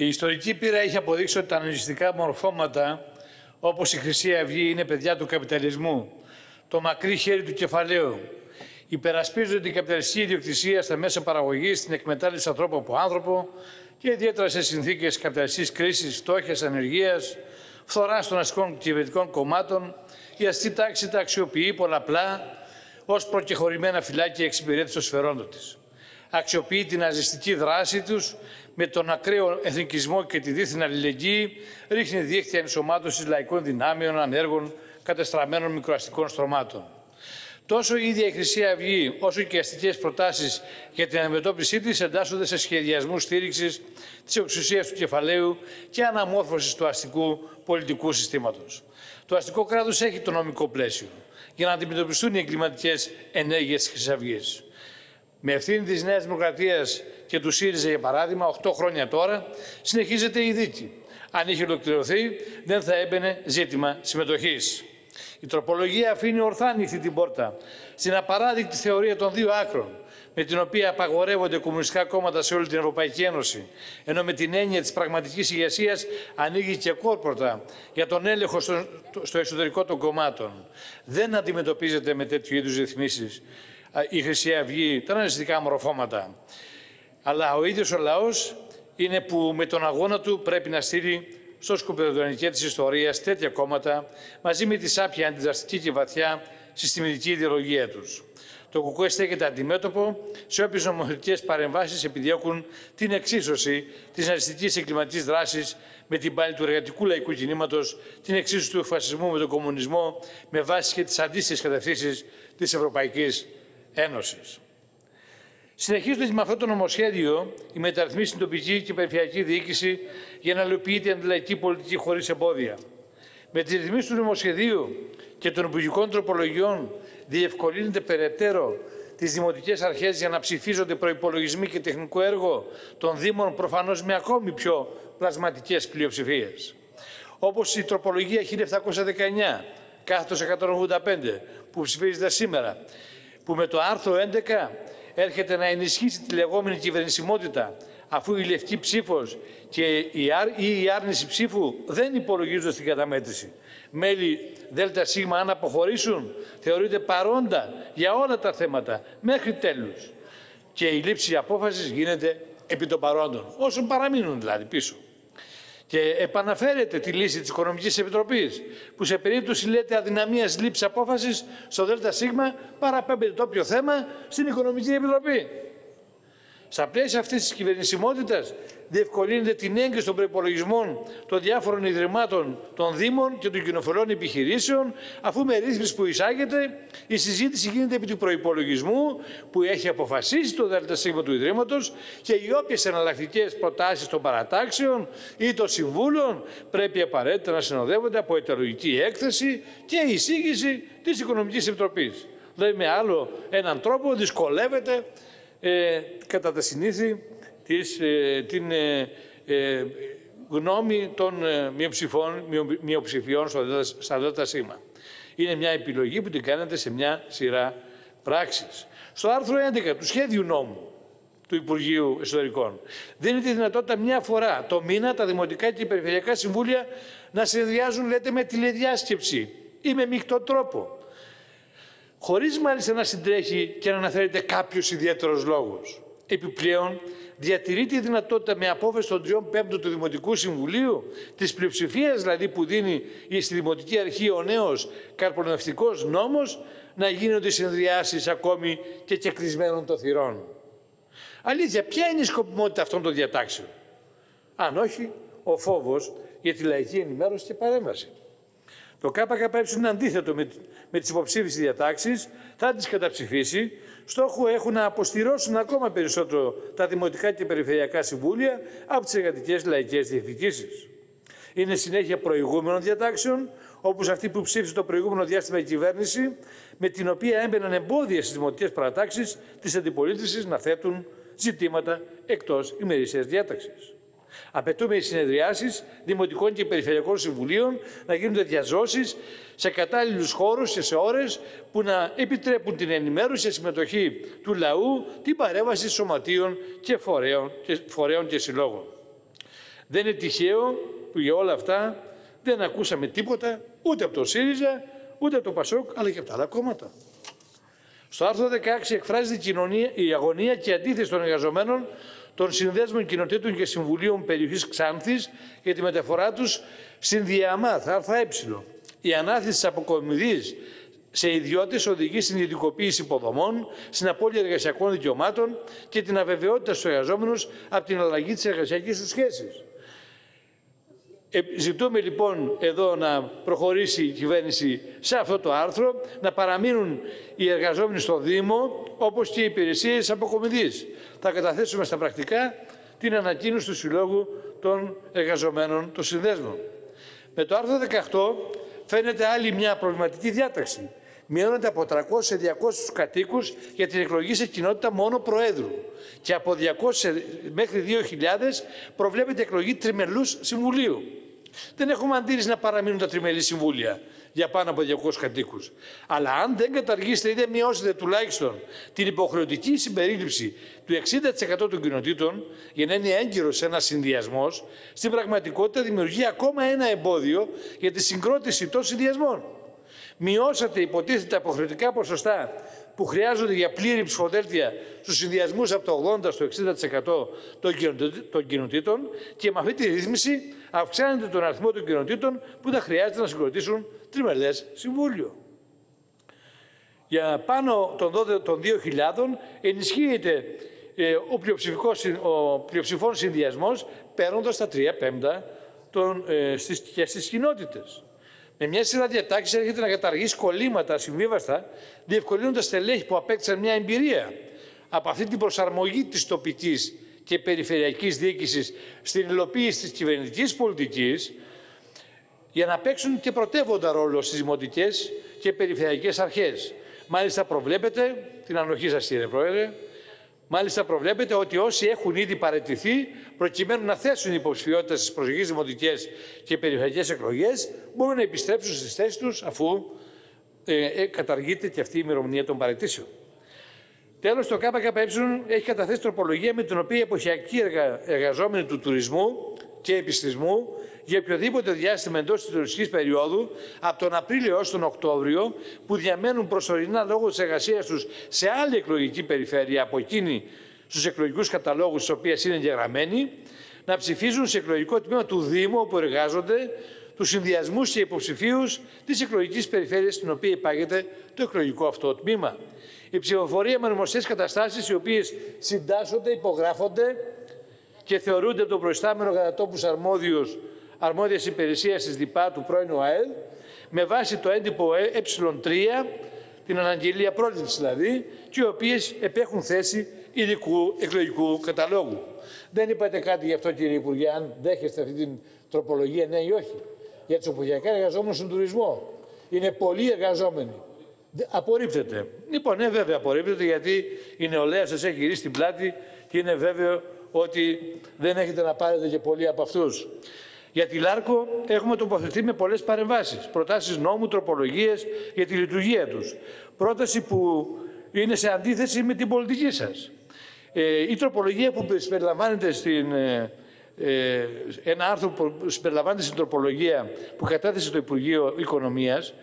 Η ιστορική πείρα έχει αποδείξει ότι τα αναλυστικά μορφώματα, όπως η Χρυσή Αυγή, είναι παιδιά του καπιταλισμού, το μακρύ χέρι του κεφαλαίου. Υπερασπίζονται την καπιταλιστική ιδιοκτησία στα μέσα παραγωγής, στην εκμετάλλευση ανθρώπου από άνθρωπο και ιδιαίτερα σε συνθήκες καπιταλιστικής κρίσης, φτώχειας, ανεργίας, φθοράς των αστικών κυβερνητικών κομμάτων, η αστή τάξη τα αξιοποιεί πολλαπλά ως προκεχωρημένα φυλάκια εξυπηρέτησης των σφαιρόντων της. Αξιοποιεί την ναζιστική δράση τους με τον ακραίο εθνικισμό και τη δίθυνα αλληλεγγύη, ρίχνει δίχτυα ενσωμάτωσης λαϊκών δυνάμεων, ανέργων, κατεστραμμένων μικροαστικών στρωμάτων. Τόσο η ίδια η Χρυσή Αυγή, όσο και οι αστικές προτάσεις για την αντιμετώπιση της εντάσσονται σε σχεδιασμού στήριξης της εξουσίας του κεφαλαίου και αναμόρφωσης του αστικού πολιτικού συστήματος. Το αστικό κράτος έχει το νομικό πλαίσιο για να αντιμετωπιστούν οι εγκληματικές ενέργειες της Χρυσής Αυγής. Με ευθύνη της Νέας Δημοκρατίας και του ΣΥΡΙΖΑ, για παράδειγμα, 8 χρόνια τώρα, συνεχίζεται η δίκη. Αν είχε ολοκληρωθεί, δεν θα έμπαινε ζήτημα συμμετοχής. Η τροπολογία αφήνει ορθά ανοιχτή την πόρτα στην απαράδεκτη θεωρία των δύο άκρων, με την οποία απαγορεύονται κομμουνιστικά κόμματα σε όλη την Ευρωπαϊκή Ένωση, ενώ με την έννοια της πραγματικής ηγεσίας ανοίγει και κόρποτα για τον έλεγχο στο, στο εξωτερικό των κομμάτων. Δεν αντιμετωπίζεται με τέτοιου είδους ρυθμίσεις η Χρυσή Αυγή, τα αναλυτικά μορφώματα. Αλλά ο ίδιος ο λαός είναι που με τον αγώνα του πρέπει να στείλει στο σκοπεδονικέ της ιστορίας τέτοια κόμματα μαζί με τη σάπια αντιδραστική και βαθιά συστημική ιδεολογία τους. Το ΚΚΕ στέκεται αντιμέτωπο σε όποιες νομοθετικές παρεμβάσεις επιδιώκουν την εξίσωση της ναζιστικής εγκληματικής δράσης με την πάλη του εργατικού λαϊκού κινήματος, την εξίσωση του φασισμού με τον κομμουνισμό, με βάση και τις αντίστοιχες κατευθύνσεις της Ευρωπαϊκής Ένωσης. Συνεχίζονται με αυτό το νομοσχέδιο η μεταρρυθμίση στην τοπική και περιφερειακή διοίκηση για να υλοποιείται η αντιλαϊκή πολιτική χωρίς εμπόδια. Με τη ρυθμίση του νομοσχεδίου και των υπουργικών τροπολογιών διευκολύνεται περαιτέρω τις δημοτικές αρχές για να ψηφίζονται προπολογισμοί και τεχνικό έργο των Δήμων, προφανώς με ακόμη πιο πλασματικές πλειοψηφίες. Όπως η τροπολογία 1719, κάθετος 185, που ψηφίζεται σήμερα, που με το άρθρο 11 έρχεται να ενισχύσει τη λεγόμενη κυβερνησιμότητα αφού η λευκή ψήφος και η, ή η άρνηση ψήφου δεν υπολογίζονται στην καταμέτρηση. Μέλη ΔΣ αν αποχωρήσουν θεωρείται παρόντα για όλα τα θέματα μέχρι τέλους. Και η λήψη απόφασης γίνεται επί των παρόντων, όσων παραμείνουν δηλαδή πίσω και επαναφέρεται τη λύση της Οικονομικής Επιτροπής που σε περίπτωση λέτε αδυναμίας λήψης απόφασης στο ΔΣ παραπέμπεται το όποιο θέμα στην Οικονομική Επιτροπή. Στα πλαίσια αυτής της κυβερνησιμότητας διευκολύνεται την έγκριση των προπολογισμών των διάφορων ιδρυμάτων των Δήμων και των κοινοφελών επιχειρήσεων, αφού με ρύθμιση που εισάγεται η συζήτηση γίνεται επί του προπολογισμού που έχει αποφασίσει το ΔΣ του Ιδρύματος και οι όποιες εναλλακτικές προτάσεις των παρατάξεων ή των συμβούλων πρέπει απαραίτητα να συνοδεύονται από αιτιολογική έκθεση και εισήγηση της Οικονομικής Επιτροπής. Δηλαδή, με άλλο έναν τρόπο δυσκολεύεται ε, κατά τα συνήθη της, ε, την ε, ε, γνώμη των ε, μειοψηφών, μειοψηφιών στα ΔΣ. Είναι μια επιλογή που την κάνετε σε μια σειρά πράξεις. Στο άρθρο 11 του σχέδιου νόμου του Υπουργείου Εσωτερικών δίνεται τη δυνατότητα μια φορά το μήνα τα Δημοτικά και οι Περιφερειακά Συμβούλια να συνδυάζουν, λέτε, με τηλεδιάσκεψη ή με μεικτό τρόπο. Χωρίς μάλιστα να συντρέχει και να αναφέρεται κάποιος ιδιαίτερος λόγος. Επιπλέον, διατηρείται η δυνατότητα με απόφαση των τριών πέμπτων του Δημοτικού Συμβουλίου, της πλειοψηφίας δηλαδή που δίνει στη Δημοτική Αρχή ο νέος καρπονευτικό νόμος, να γίνονται συνδυάσει ακόμη και κεκλεισμένων των θυρών. Αλήθεια, ποια είναι η σκοπιμότητα αυτών των διατάξεων; Αν όχι, ο φόβος για τη λαϊκή ενημέρωση και παρέμβαση. Το ΚΚΕ είναι αντίθετο με, με τις υποψήφιες διατάξεις, θα τις καταψηφίσει. Στόχο έχουν να αποστηρώσουν ακόμα περισσότερο τα δημοτικά και περιφερειακά συμβούλια από τις εργατικές λαϊκές διεκδικήσεις. Είναι συνέχεια προηγούμενων διατάξεων, όπως αυτή που ψήφισε το προηγούμενο διάστημα η κυβέρνηση, με την οποία έμπαιναν εμπόδια στις δημοτικές παρατάξεις της αντιπολίτευσης να θέτουν ζητήματα εκτός ημερήσιας διάταξης. Απαιτούμε οι συνεδριάσεις δημοτικών και περιφερειακών συμβουλίων να γίνονται διαζώσεις σε κατάλληλους χώρους και σε ώρες που να επιτρέπουν την ενημέρωση και συμμετοχή του λαού, την παρέμβαση σωματείων και φορέων και, φορέων και συλλόγων. Δεν είναι τυχαίο που για όλα αυτά δεν ακούσαμε τίποτα ούτε από το ΣΥΡΙΖΑ, ούτε από το ΠΑΣΟΚ, αλλά και από τα άλλα κόμματα. Στο άρθρο 16 εκφράζεται η, κοινωνία, η αγωνία και η αντίθεση των εργαζομένων των συνδέσμων κοινοτήτων και συμβουλίων περιοχής Ξάνθης για τη μεταφορά τους στην Διαμάθ, ΑΕ. Η ανάθεση της αποκομιδής σε ιδιώτες οδηγεί στην ιδιωτικοποίηση υποδομών, στην απώλεια εργασιακών δικαιωμάτων και την αβεβαιότητα στους εργαζόμενους από την αλλαγή της εργασιακής τους σχέσης. Ε, ζητούμε λοιπόν εδώ να προχωρήσει η κυβέρνηση σε αυτό το άρθρο, να παραμείνουν οι εργαζόμενοι στο Δήμο, όπως και οι υπηρεσίες αποκομιδής. Θα καταθέσουμε στα πρακτικά την ανακοίνωση του Συλλόγου των Εργαζομένων των Συνδέσμων. Με το άρθρο 18 φαίνεται άλλη μια προβληματική διάταξη. Μειώνεται από 300 σε 200 κατοίκους για την εκλογή σε κοινότητα μόνο Προέδρου. Και από 200 μέχρι 2.000 προβλέπεται εκλογή τριμελούς συμβουλίου. Δεν έχουμε αντίρρηση να παραμείνουν τα τριμελή συμβούλια για πάνω από 200 κατοίκους. Αλλά αν δεν καταργήσετε ή δεν μειώσετε τουλάχιστον την υποχρεωτική συμπερίληψη του 60% των κοινοτήτων για να είναι έγκυρος ένας συνδυασμός, στην πραγματικότητα δημιουργεί ακόμα ένα εμπόδιο για τη συγκρότηση των συνδυασμών. Μειώσατε υποτίθεται τα υποχρεωτικά ποσοστά που χρειάζονται για πλήρη ψηφοδέλτια στους συνδυασμούς από το 80% στο 60% των κοινοτήτων και με αυτή τη ρύθμιση αυξάνεται τον αριθμό των κοινοτήτων που θα χρειάζεται να συγκροτήσουν τριμελές συμβούλιο. Για πάνω των 2.000 ενισχύεται ε, ο, ο πλειοψηφών συνδυασμός παίρνοντας τα 3 πέμπτα των, ε, στις, και στις κοινότητες. Με μια σειρά διατάξεις έρχεται να καταργήσει κολλήματα συμβίβαστα, διευκολύνοντας στελέχη που απέκτησαν μια εμπειρία από αυτή την προσαρμογή της τοπικής και περιφερειακής διοίκησης στην υλοποίηση της κυβερνητικής πολιτικής για να παίξουν και πρωτεύοντα ρόλο στις δημοτικές και περιφερειακές αρχές. Μάλιστα προβλέπετε, την ανοχή σας κύριε Πρόεδρε, μάλιστα προβλέπετε ότι όσοι έχουν ήδη παραιτηθεί προκειμένου να θέσουν υποψηφιότητα στις προσεχείς δημοτικές και περιφερειακές εκλογές μπορούν να επιστρέψουν στις θέσεις τους αφού ε, ε, καταργείται και αυτή η ημερομηνία των παραιτήσεων. Τέλος, το ΚΚΕ έχει καταθέσει τροπολογία με την οποία οι εποχιακοί εργαζόμενοι του τουρισμού και επιστημού για οποιοδήποτε διάστημα εντός της τουριστικής περίοδου, από τον Απρίλιο έως τον Οκτώβριο, που διαμένουν προσωρινά λόγω της εργασίας τους σε άλλη εκλογική περιφέρεια από εκείνη στους εκλογικούς καταλόγους στις οποίες είναι εγγεγραμμένοι, να ψηφίζουν σε εκλογικό τμήμα του Δήμου όπου εργάζονται τους συνδυασμούς και υποψηφίους της εκλογικής περιφέρειας στην οποία υπάγεται το εκλογικό αυτό τμήμα. Η ψηφοφορία με νομοθετικέ καταστάσεις οι οποίες συντάσσονται, υπογράφονται και θεωρούνται από τον προϊστάμενο κατά τόπους αρμόδιους αρμόδιας υπηρεσίας της ΔΙΠΑ του πρώην ΟΑΕΛ με βάση το έντυπο ε3, την αναγγελία πρόληψης δηλαδή, και οι οποίες επέχουν θέση ειδικού εκλογικού καταλόγου. Δεν είπατε κάτι γι' αυτό, κύριε Υπουργέ, αν δέχεστε αυτή την τροπολογία, ναι ή όχι; Για τους εποχιακά εργαζόμενους στον τουρισμό. Είναι πολλοί εργαζόμενοι. Απορρίπτεται. Λοιπόν, ναι, βέβαια απορρίπτεται γιατί η νεολαία σας έχει γυρίσει την πλάτη και είναι βέβαιο ότι δεν έχετε να πάρετε και πολλοί από αυτούς. Για τη ΛΑΡΚΟ έχουμε τοποθετεί με πολλές παρεμβάσεις, προτάσεις νόμου, τροπολογίες για τη λειτουργία τους. Πρόταση που είναι σε αντίθεση με την πολιτική σας. Ε, η τροπολογία που συμπεριλαμβάνεται στην. Ε, ε, ένα άρθρο που συμπεριλαμβάνεται στην τροπολογία που κατέθεσε το Υπουργείο Οικονομίας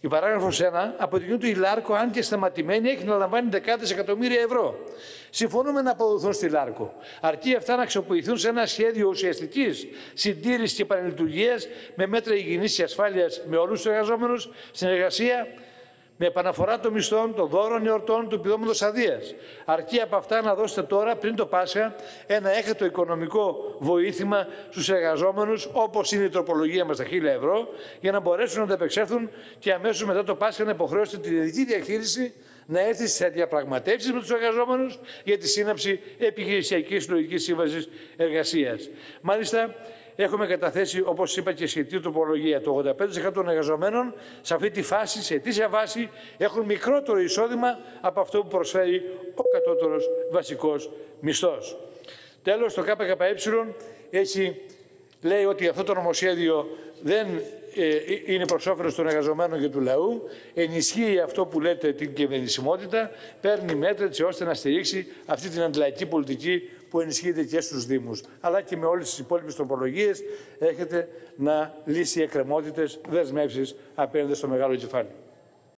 η παράγραφος 1 αποδεικνύει ότι η Λάρκο, αν και σταματημένη, έχει να λαμβάνει δεκάδες εκατομμύρια ευρώ. Συμφωνούμε να αποδοθούν στη Λάρκο. Αρκεί αυτά να αξιοποιηθούν σε ένα σχέδιο ουσιαστικής συντήρησης και επανελειτουργίας με μέτρα υγιεινής και ασφάλειας με όλους τους εργαζόμενους, συνεργασία με επαναφορά των μισθών, των δώρων εορτών, του επιδόματος αδείας. Αρκεί από αυτά να δώσετε τώρα, πριν το Πάσχα, ένα έκθετο οικονομικό βοήθημα στους εργαζόμενους, όπως είναι η τροπολογία μας στα 1000 ευρώ, για να μπορέσουν να ανταπεξέλθουν και αμέσως μετά το Πάσχα να υποχρεώσετε την ειδική διαχείριση να έρθει σε διαπραγματεύσεις με τους εργαζόμενους για τη σύναψη επιχειρησιακής συλλογικής σύμβασης εργασίας. Μάλιστα, έχουμε καταθέσει, όπως είπα και σχετική τροπολογία, το 85% των εργαζομένων σε αυτή τη φάση, σε αιτήσια βάση, έχουν μικρότερο εισόδημα από αυτό που προσφέρει ο κατώτερος βασικός μισθός. Τέλος, το ΚΚΕ έχει, λέει ότι αυτό το νομοσχέδιο δεν ε, είναι προς όφελος των εργαζομένων και του λαού, ενισχύει αυτό που λέτε την κυβερνησιμότητα, παίρνει μέτρα έτσι ώστε να στηρίξει αυτή την αντιλαϊκή πολιτική που ενισχύεται και στους Δήμους. Αλλά και με όλες τις υπόλοιπες τροπολογίες έχετε να λύσει εκκρεμότητες, δεσμεύσεις απέναντι στο μεγάλο κεφάλι.